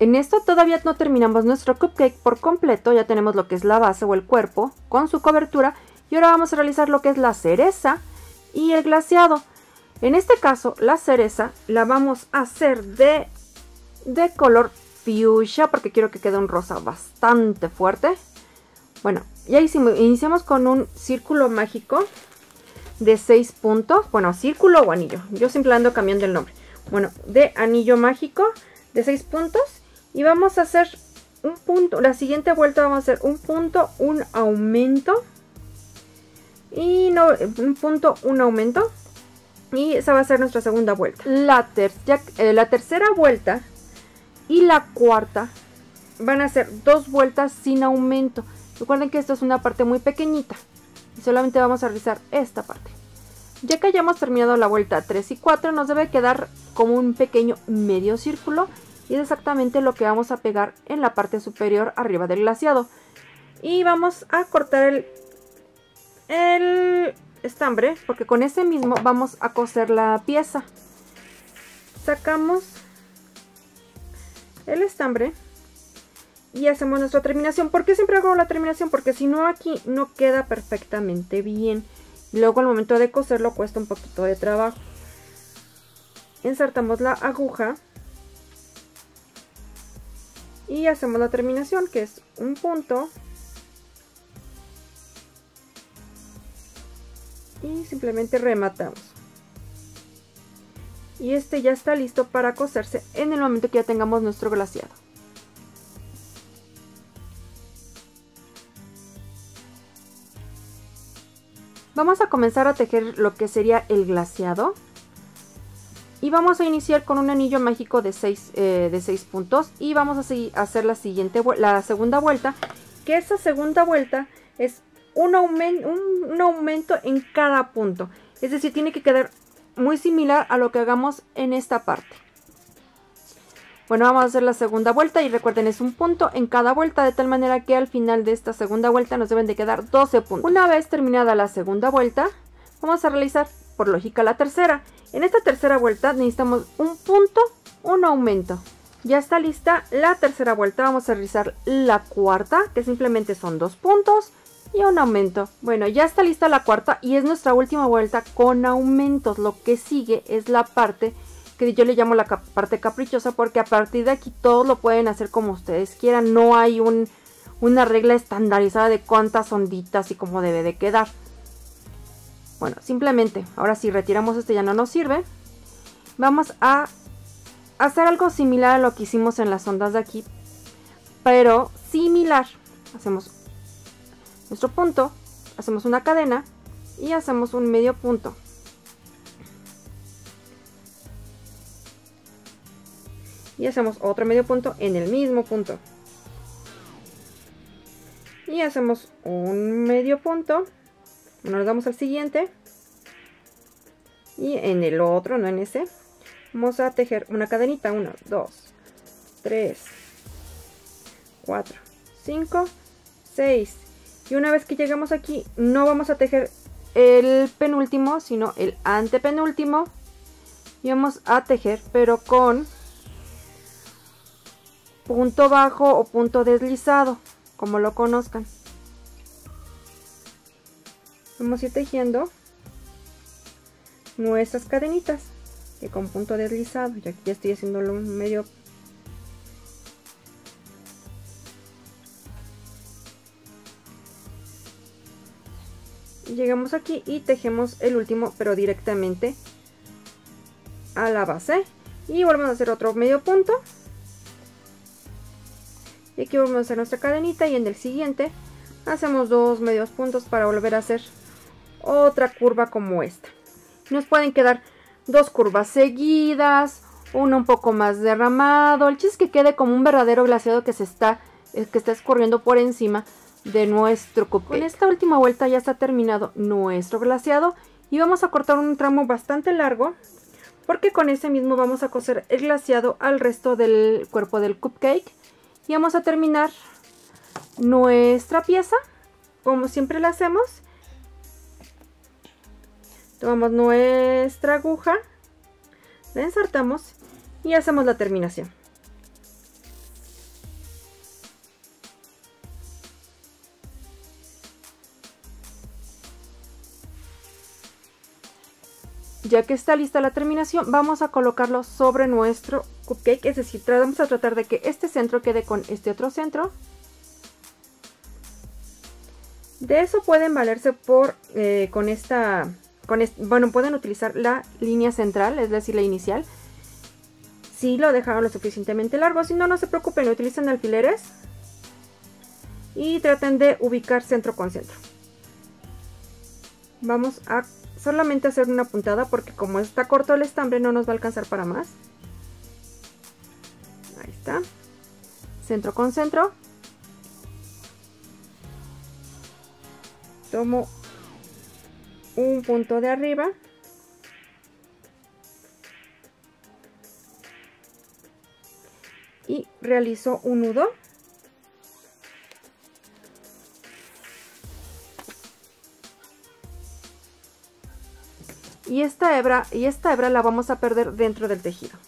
En esto todavía no terminamos nuestro cupcake por completo, ya tenemos lo que es la base o el cuerpo con su cobertura y ahora vamos a realizar lo que es la cereza y el glaseado. En este caso la cereza la vamos a hacer de, de color fuchsia porque quiero que quede un rosa bastante fuerte. Bueno, ya hicimos, iniciamos con un círculo mágico de 6 puntos. Bueno, círculo o anillo. Yo siempre ando cambiando el nombre. Bueno, de anillo mágico de 6 puntos. Y vamos a hacer un punto. La siguiente vuelta vamos a hacer un punto, un aumento. Y no, un punto, un aumento. Y esa va a ser nuestra segunda vuelta. La, eh, la tercera vuelta y la cuarta van a ser dos vueltas sin aumento. Recuerden que esto es una parte muy pequeñita y solamente vamos a realizar esta parte. Ya que hayamos terminado la vuelta 3 y 4 nos debe quedar como un pequeño medio círculo y es exactamente lo que vamos a pegar en la parte superior arriba del glaciado. Y vamos a cortar el, el estambre porque con ese mismo vamos a coser la pieza. Sacamos el estambre y hacemos nuestra terminación. ¿Por qué siempre hago la terminación? Porque si no aquí no queda perfectamente bien. Luego al momento de coserlo cuesta un poquito de trabajo. Insertamos la aguja. Y hacemos la terminación que es un punto. Y simplemente rematamos. Y este ya está listo para coserse en el momento que ya tengamos nuestro glaciado. Vamos a comenzar a tejer lo que sería el glaciado. Y vamos a iniciar con un anillo mágico de 6 eh, seis puntos. Y vamos a, hacer la, siguiente, la segunda vuelta. Que esa segunda vuelta es un, un aumento en cada punto. Es decir, tiene que quedar muy similar a lo que hagamos en esta parte. Bueno, vamos a hacer la segunda vuelta y recuerden es un punto en cada vuelta de tal manera que al final de esta segunda vuelta nos deben de quedar 12 puntos. Una vez terminada la segunda vuelta, vamos a realizar por lógica la tercera. En esta tercera vuelta necesitamos un punto, un aumento. Ya está lista la tercera vuelta, vamos a realizar la cuarta que simplemente son dos puntos y un aumento. Bueno, ya está lista la cuarta y es nuestra última vuelta con aumentos. Lo que sigue es la parte que yo le llamo la parte caprichosa porque a partir de aquí todos lo pueden hacer como ustedes quieran. No hay un, una regla estandarizada de cuántas onditas y cómo debe de quedar. Bueno, simplemente, ahora si retiramos este ya no nos sirve. Vamos a hacer algo similar a lo que hicimos en las ondas de aquí. Pero similar. Hacemos nuestro punto, hacemos una cadena y hacemos un medio punto. y hacemos otro medio punto en el mismo punto y hacemos un medio punto nos damos al siguiente. Y en el otro, no en ese vamos a tejer una cadenita. 1, 2, 3 4, 5 6 y una vez que llegamos aquí no vamos a tejer el penúltimo sino el antepenúltimo. Y vamos a tejer pero con punto bajo o punto deslizado, como lo conozcan. Vamos a ir tejiendo nuestras cadenitas que con punto deslizado, ya que ya estoy haciéndolo medio llegamos aquí y tejemos el último pero directamente a la base. Y volvemos a hacer otro medio punto. Y aquí vamos a hacer nuestra cadenita y en el siguiente hacemos dos medios puntos para volver a hacer otra curva como esta. Nos pueden quedar dos curvas seguidas, uno un poco más derramado. El chiste es que quede como un verdadero glaseado que se está, eh, que está escurriendo por encima de nuestro cupcake. Con esta última vuelta ya está terminado nuestro glaseado y vamos a cortar un tramo bastante largo porque con ese mismo vamos a coser el glaseado al resto del cuerpo del cupcake y vamos a terminar nuestra pieza como siempre la hacemos. Tomamos nuestra aguja, la ensartamos y hacemos la terminación. Ya que está lista la terminación, vamos a colocarlo sobre nuestro cupcake, es decir, vamos a tratar de que este centro quede con este otro centro. De eso pueden valerse por, eh, con esta bueno, pueden utilizar la línea central, es decir, la inicial. Si lo dejaron lo suficientemente largo, si no, no se preocupen, utilicen alfileres y traten de ubicar centro con centro. Vamos a solamente hacer una puntada porque como está corto el estambre no nos va a alcanzar para más. Ahí está. Centro con centro. Tomo un punto de arriba. Y realizo un nudo. y esta hebra y esta hebra la vamos a perder dentro del tejido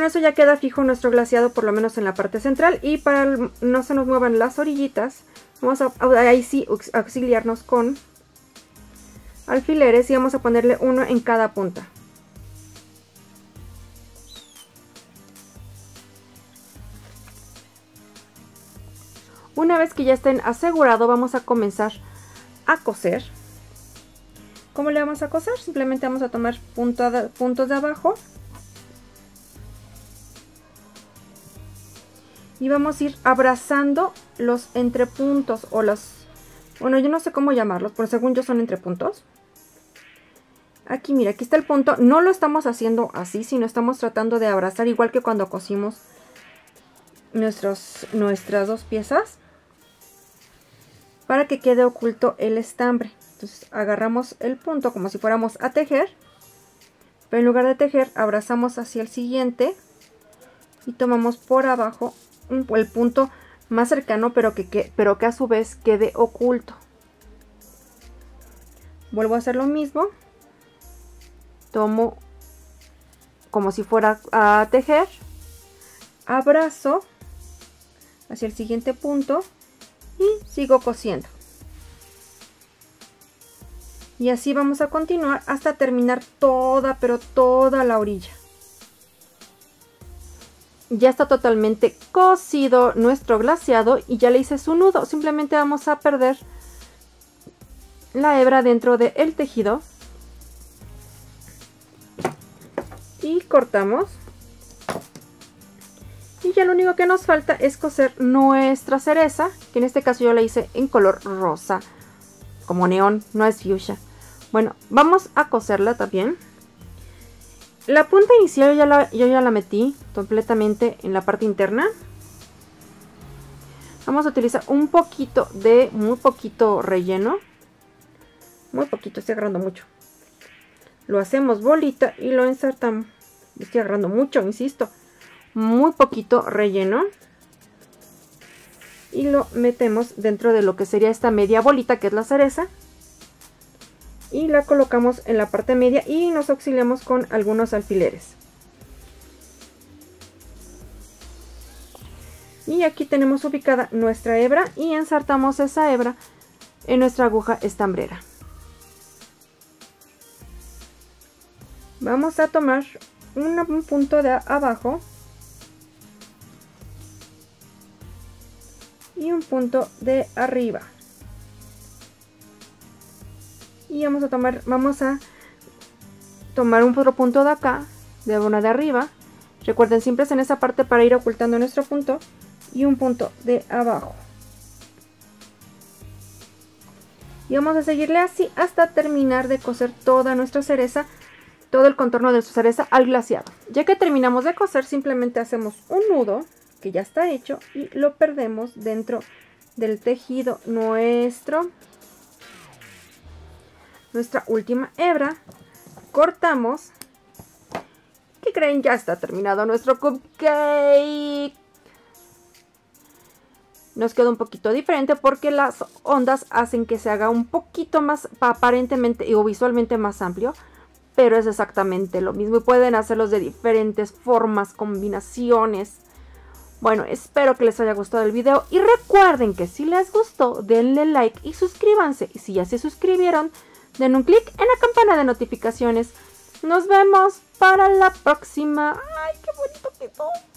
con eso ya queda fijo nuestro glaseado por lo menos en la parte central y para no se nos muevan las orillitas vamos a ahí sí auxiliarnos con alfileres y vamos a ponerle uno en cada punta Una vez que ya estén asegurado, vamos a comenzar a coser. ¿Cómo le vamos a coser? Simplemente vamos a tomar puntos de abajo. Y vamos a ir abrazando los entrepuntos o los... Bueno, yo no sé cómo llamarlos, pero según yo son entrepuntos. Aquí, mira, aquí está el punto. No lo estamos haciendo así, sino estamos tratando de abrazar igual que cuando cosimos nuestros, nuestras dos piezas para que quede oculto el estambre. Entonces agarramos el punto como si fuéramos a tejer, pero en lugar de tejer abrazamos hacia el siguiente y tomamos por abajo el punto más cercano pero que, pero que a su vez quede oculto. Vuelvo a hacer lo mismo. Tomo como si fuera a tejer. Abrazo hacia el siguiente punto y sigo cosiendo. Y así vamos a continuar hasta terminar toda, pero toda la orilla. Ya está totalmente cosido nuestro glaseado y ya le hice su nudo. Simplemente vamos a perder la hebra dentro del tejido. Y cortamos. Y ya lo único que nos falta es coser nuestra cereza, que en este caso yo la hice en color rosa, como neón, no es fuchsia. Bueno, vamos a coserla también. La punta inicial ya la, yo ya la metí completamente en la parte interna. Vamos a utilizar un poquito de, muy poquito relleno. Muy poquito, estoy agarrando mucho. Lo hacemos bolita y lo insertamos. Estoy agarrando mucho, insisto muy poquito relleno y lo metemos dentro de lo que sería esta media bolita que es la cereza y la colocamos en la parte media y nos auxiliamos con algunos alfileres. Y aquí tenemos ubicada nuestra hebra y ensartamos esa hebra en nuestra aguja estambrera. Vamos a tomar un punto de abajo y un punto de arriba y vamos a tomar vamos a tomar un otro punto de acá de una de arriba. Recuerden siempre es en esa parte para ir ocultando nuestro punto y un punto de abajo. Y vamos a seguirle así hasta terminar de coser toda nuestra cereza todo el contorno de nuestra cereza al glaciado. Ya que terminamos de coser simplemente hacemos un nudo que ya está hecho y lo perdemos dentro del tejido nuestro nuestra última hebra cortamos ¿qué creen? ya está terminado nuestro cupcake nos queda un poquito diferente porque las ondas hacen que se haga un poquito más aparentemente o visualmente más amplio pero es exactamente lo mismo y pueden hacerlos de diferentes formas, combinaciones Bueno, espero que les haya gustado el video y recuerden que si les gustó, denle like y suscríbanse. Y si ya se suscribieron, den un clic en la campana de notificaciones. Nos vemos para la próxima. ¡Ay, qué bonito quedó!